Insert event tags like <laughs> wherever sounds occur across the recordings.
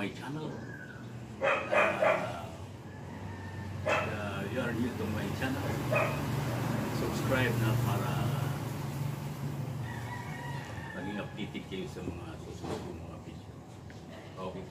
my channel. Uh, uh, you are new to my channel. Subscribe na para maging updated kayo sa mga susunod kong mga video. Okay.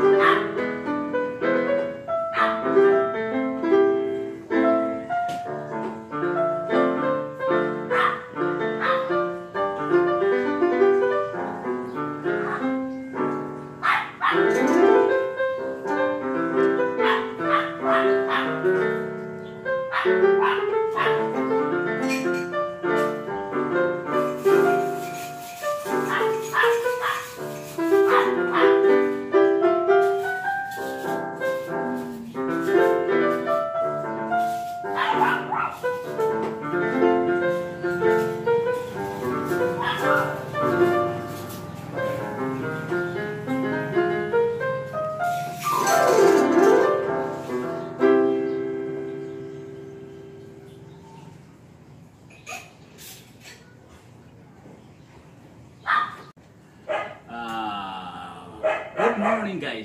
Ow. <laughs>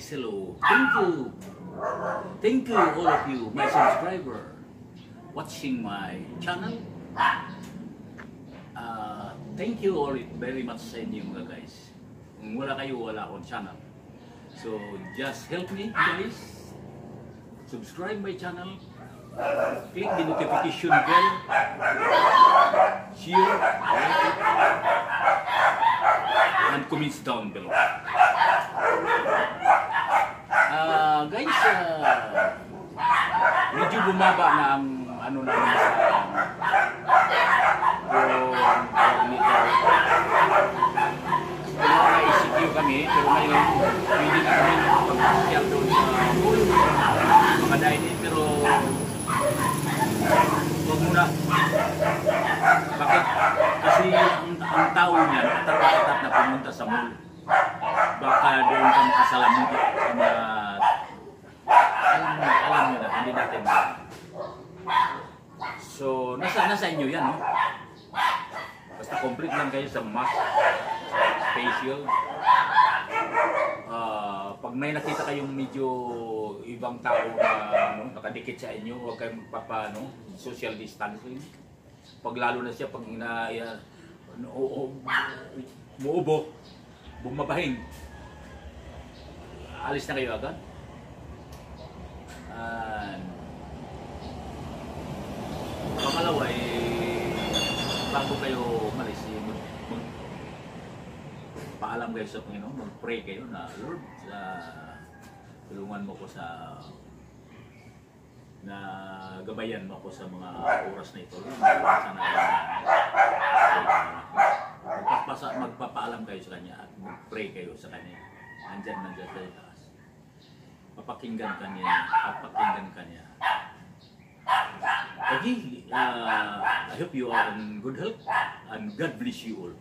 guys. Hello. Thank you. Thank you, all of you, my subscriber, watching my channel. Uh, thank you all very much sa inyo mga guys. Kung wala kayo, wala akong channel. So, just help me, guys. Subscribe my channel. Click the notification bell. Share, like it, and comments down below. Guys, ah, medyo bumaba na ang ano sa na-ICQ kami, pero ngayon pwede na kami pag-social doon sa dine-in, pero huwag. Bakit? Kasi ang, ang tao niyan, atat-atat na pumunta sa mall. Baka doon ka makasalamuti sa mga alam mo, hindi natin. So, nasa, nasa inyo yan, no? Basta complete lang kayo sa mask, facial. Ah, pag may nakita kayong medyo ibang tao na ano, nakadikit sa inyo, huwag kayong magpapano, social distancing. Pag lalo na siya, pag na, ya, ano, o, o, muubo, bumabahin, alis na kayo agad. And, pangalawa, eh, bago kayo umalis, eh, mag, mag, paalam kayo sa Panginoon, mag-pray kayo na, Lord, sa, tulungan mo ko sa na gabayan mo ko sa mga oras na ito. Lord, Magpapasa, magpapaalam kayo sa Kanya at mag-pray kayo sa Kanya. Andyan, nandyan taas. Papakinggan ka niya at pakinggan ka niya. Uh, I hope you are in good health and God bless you all.